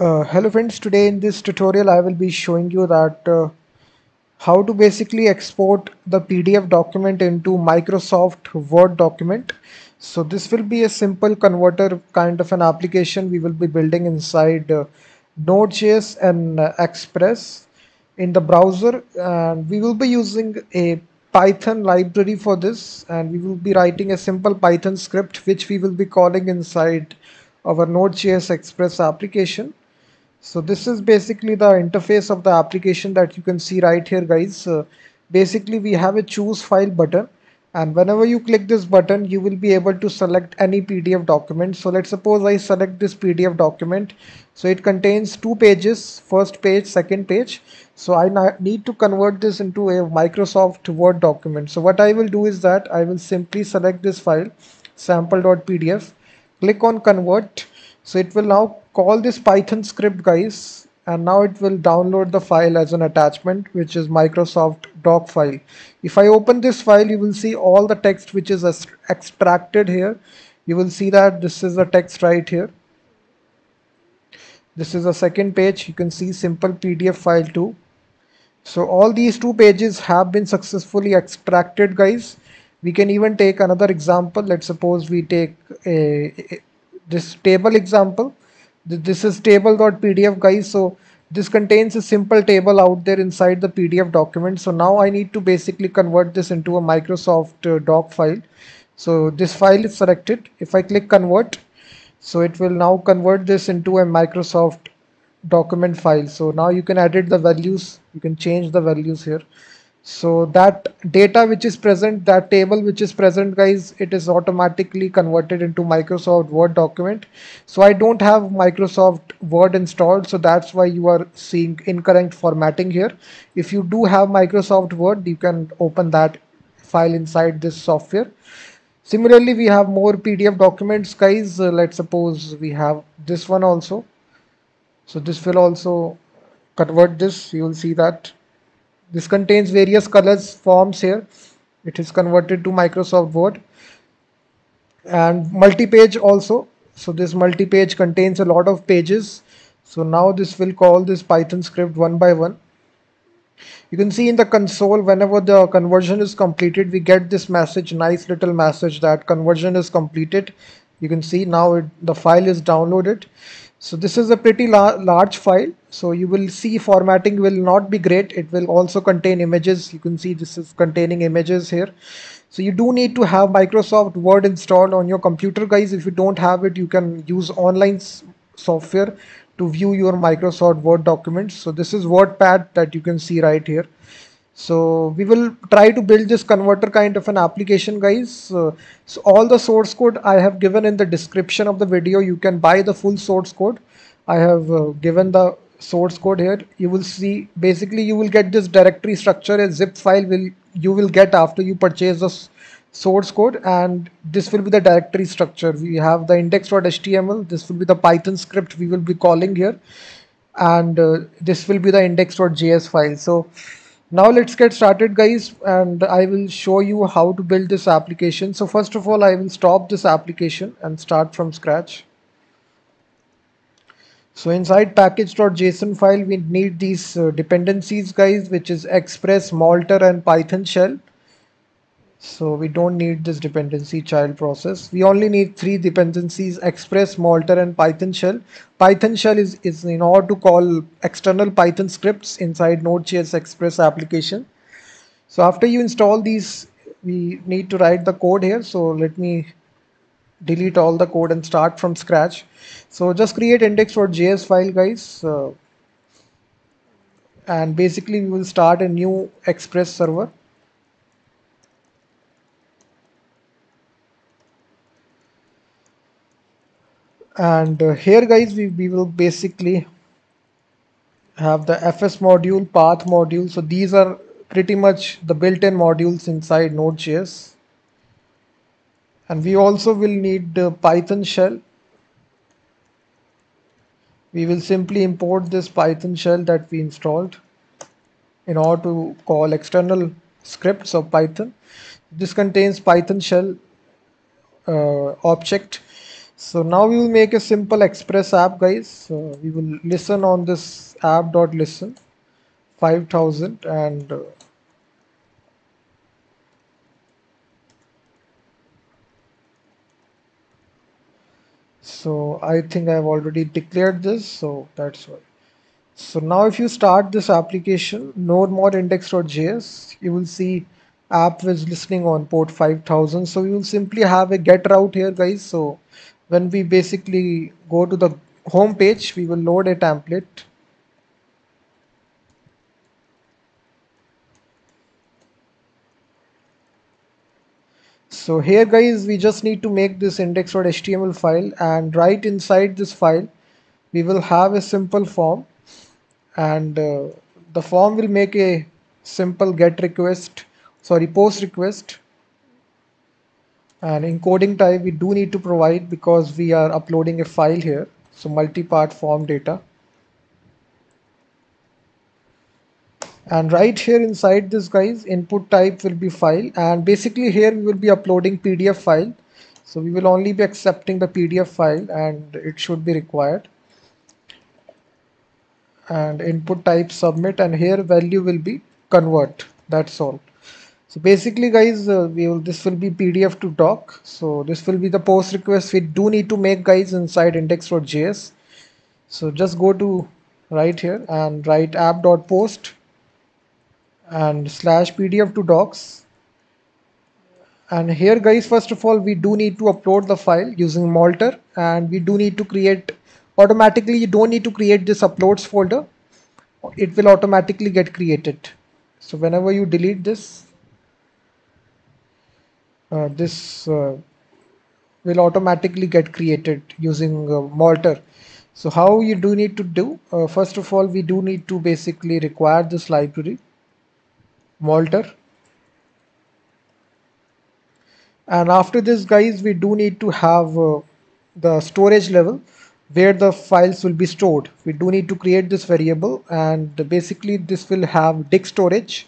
Uh, hello friends, today in this tutorial I will be showing you that uh, how to basically export the PDF document into Microsoft Word document. So this will be a simple converter kind of an application we will be building inside uh, Node.js and uh, Express in the browser. And we will be using a Python library for this. And we will be writing a simple Python script which we will be calling inside our Node.js Express application so this is basically the interface of the application that you can see right here guys. Uh, basically we have a choose file button and whenever you click this button you will be able to select any PDF document. So let's suppose I select this PDF document. So it contains two pages, first page, second page. So I need to convert this into a Microsoft Word document. So what I will do is that I will simply select this file sample.pdf, click on convert so it will now call this python script guys and now it will download the file as an attachment which is Microsoft doc file. If I open this file you will see all the text which is extracted here. You will see that this is the text right here. This is the second page. You can see simple PDF file too. So all these two pages have been successfully extracted guys. We can even take another example. Let's suppose we take a, a this table example this is table.pdf guys. So this contains a simple table out there inside the pdf document. So now i need to basically convert this into a microsoft uh, doc file. So this file is selected. If i click convert so it will now convert this into a microsoft document file. So now you can edit the values. You can change the values here so that data which is present that table which is present guys it is automatically converted into Microsoft Word document. So I don't have Microsoft Word installed so that's why you are seeing incorrect formatting here. If you do have Microsoft Word you can open that file inside this software. Similarly we have more PDF documents guys. Uh, let's suppose we have this one also. So this will also convert this. You will see that this contains various colors forms here. It is converted to Microsoft Word and multi-page also. So this multi-page contains a lot of pages. So now this will call this Python script one by one. You can see in the console whenever the conversion is completed we get this message nice little message that conversion is completed. You can see now it, the file is downloaded. So this is a pretty la large file. So you will see formatting will not be great. It will also contain images. You can see this is containing images here. So you do need to have Microsoft Word installed on your computer guys. If you don't have it, you can use online software to view your Microsoft Word documents. So this is WordPad that you can see right here so we will try to build this converter kind of an application guys so all the source code i have given in the description of the video you can buy the full source code i have uh, given the source code here you will see basically you will get this directory structure a zip file will you will get after you purchase the source code and this will be the directory structure we have the index.html this will be the python script we will be calling here and uh, this will be the index.js file so now let's get started guys and I will show you how to build this application. So first of all I will stop this application and start from scratch. So inside package.json file we need these uh, dependencies guys which is express, Multer and Python shell. So we don't need this dependency child process. We only need three dependencies, Express, Multer and Python shell. Python shell is, is in order to call external Python scripts inside Node.js Express application. So after you install these, we need to write the code here. So let me delete all the code and start from scratch. So just create index.js file guys. Uh, and basically we will start a new Express server. and uh, here guys we, we will basically have the fs module path module so these are pretty much the built-in modules inside node.js and we also will need the python shell. We will simply import this python shell that we installed in order to call external scripts of python. This contains python shell uh, object. So now we will make a simple express app guys. So we will listen on this app.listen 5000 and uh, so I think I've already declared this so that's why. So now if you start this application nodemon index.js you will see app is listening on port 5000 so you will simply have a get route here guys. So when we basically go to the home page we will load a template so here guys we just need to make this index.html file and right inside this file we will have a simple form. And uh, the form will make a simple get request sorry post request. And encoding type we do need to provide because we are uploading a file here. So multi-part form data and right here inside this guys input type will be file. And basically here we will be uploading PDF file. So we will only be accepting the PDF file and it should be required. And input type submit and here value will be convert. That's all. So basically guys uh, we will this will be pdf to doc. So this will be the post request we do need to make guys inside index.js so just go to right here and write app.post and slash pdf to docs. And here guys first of all we do need to upload the file using Multer and we do need to create automatically you don't need to create this uploads folder. It will automatically get created. So whenever you delete this uh, this uh, will automatically get created using uh, Multer. So how you do need to do uh, first of all we do need to basically require this library Multer and after this guys we do need to have uh, the storage level where the files will be stored. We do need to create this variable and basically this will have disk storage.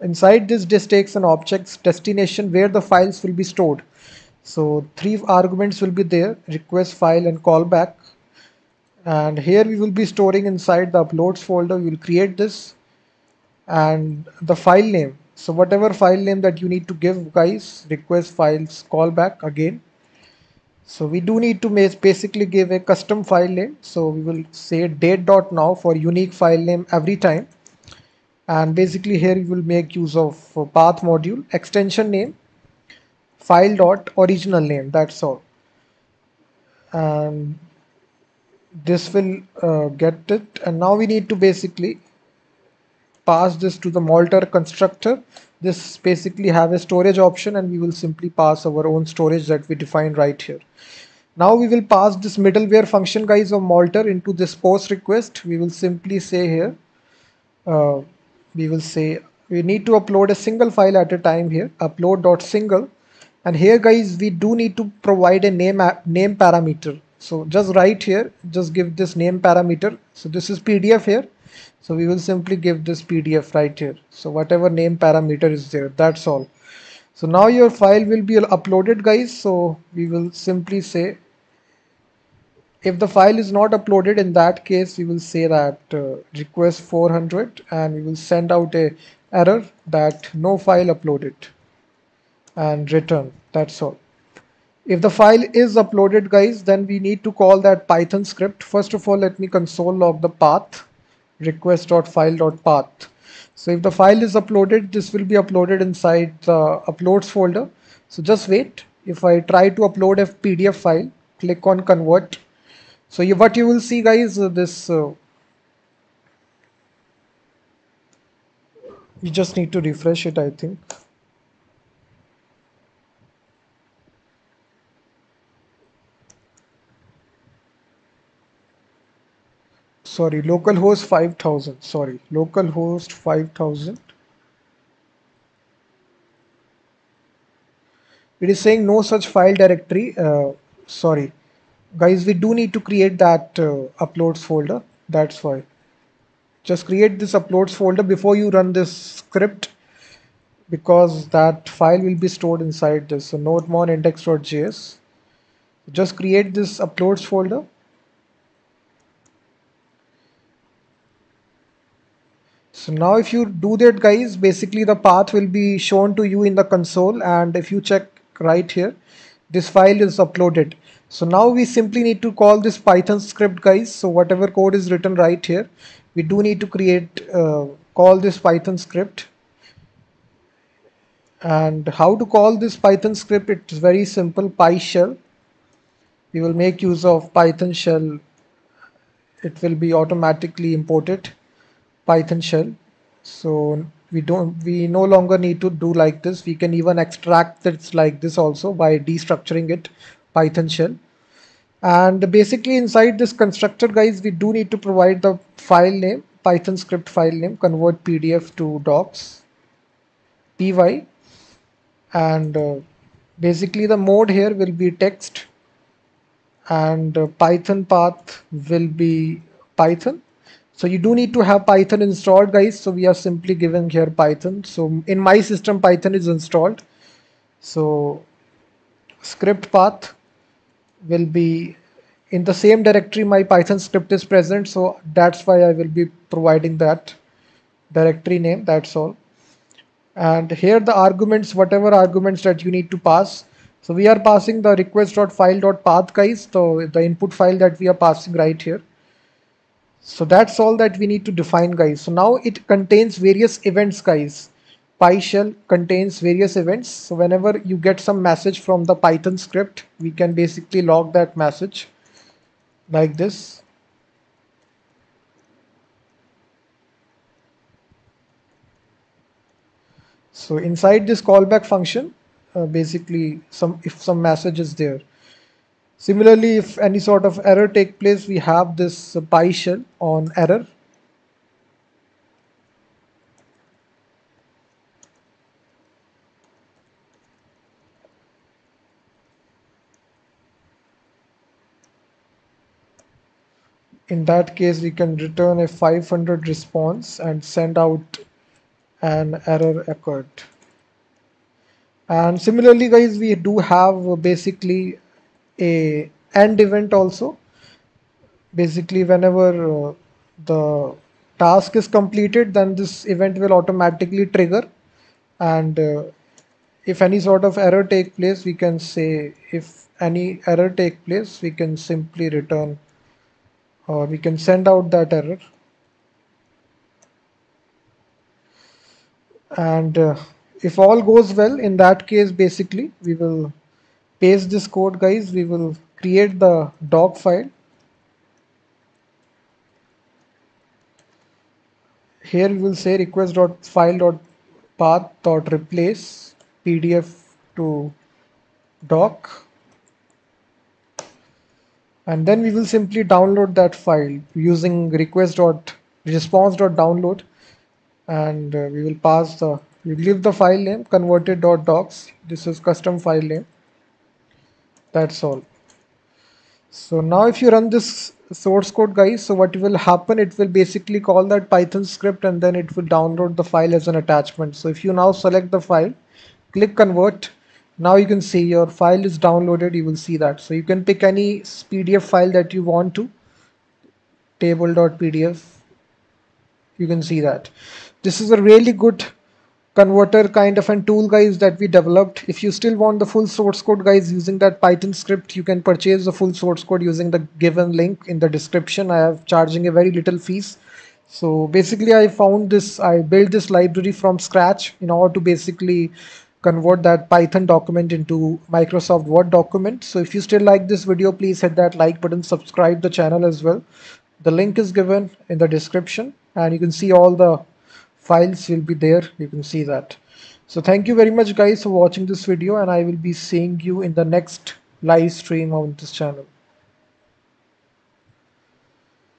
Inside this disk takes an object's destination where the files will be stored. So three arguments will be there request file and callback and here we will be storing inside the uploads folder. We will create this and the file name. So whatever file name that you need to give guys request files callback again. So we do need to basically give a custom file name. So we will say date.now for unique file name every time. And basically here you will make use of path module extension name file dot original name that's all. And this will uh, get it. And now we need to basically pass this to the Multer constructor. This basically have a storage option and we will simply pass our own storage that we define right here. Now we will pass this middleware function guys of Multer into this post request. We will simply say here uh, we will say we need to upload a single file at a time here upload dot single and here guys we do need to provide a name name parameter. So just right here just give this name parameter. So this is pdf here so we will simply give this PDF right here. So whatever name parameter is there, that's all. So now your file will be uploaded guys. So we will simply say if the file is not uploaded in that case we will say that uh, request 400 and we will send out a error that no file uploaded and return that's all if the file is uploaded guys then we need to call that python script first of all let me console log the path request.file.path. So if the file is uploaded, this will be uploaded inside the uploads folder. So just wait. If I try to upload a PDF file, click on convert. So you, what you will see guys, uh, this uh, you just need to refresh it, I think. Sorry localhost 5000 sorry localhost 5000 it is saying no such file directory. Uh, sorry. Guys we do need to create that uh, uploads folder. That's why. Just create this uploads folder before you run this script because that file will be stored inside this. So node nodemon index.js just create this uploads folder so now if you do that guys basically the path will be shown to you in the console. And if you check right here this file is uploaded. So now we simply need to call this python script guys. So whatever code is written right here we do need to create uh, call this python script. And how to call this python script? It's very simple. PyShell. We will make use of python shell. It will be automatically imported python shell. So we don't we no longer need to do like this. We can even extract it like this also by destructuring it python shell. And basically inside this constructor guys we do need to provide the file name python script file name convert pdf to docs py and uh, basically the mode here will be text and uh, python path will be python so you do need to have python installed guys. So we are simply giving here python. So in my system python is installed. So script path will be in the same directory my python script is present. So that's why i will be providing that directory name. That's all. And here the arguments whatever arguments that you need to pass. So we are passing the request.file.path guys. So the input file that we are passing right here so that's all that we need to define guys. So now it contains various events guys. PyShell contains various events. So whenever you get some message from the Python script we can basically log that message like this. So inside this callback function, uh, basically some if some message is there. Similarly, if any sort of error take place, we have this uh, PyShell on error. In that case, we can return a 500 response and send out an error occurred and similarly guys we do have basically a end event also. Basically whenever uh, the task is completed then this event will automatically trigger. And uh, if any sort of error take place we can say if any error take place we can simply return or we can send out that error. And uh, if all goes well in that case basically we will paste this code guys. We will create the doc file. Here we will say request.file.path.replace pdf to doc. And then we will simply download that file using request.response.download and uh, we will pass the we leave the file name converted.docx this is custom file name that's all. So now if you run this source code guys so what will happen? It will basically call that python script and then it will download the file as an attachment. So if you now select the file click convert. Now you can see your file is downloaded. You will see that. So you can pick any pdf file that you want to. Table.pdf you can see that. This is a really good converter kind of a tool guys that we developed. If you still want the full source code guys using that python script you can purchase the full source code using the given link in the description. I have charging a very little fees. So basically i found this i built this library from scratch in order to basically convert that python document into microsoft word document. So if you still like this video please hit that like button subscribe the channel as well. The link is given in the description and you can see all the files will be there. You can see that. So thank you very much guys for watching this video and I will be seeing you in the next live stream on this channel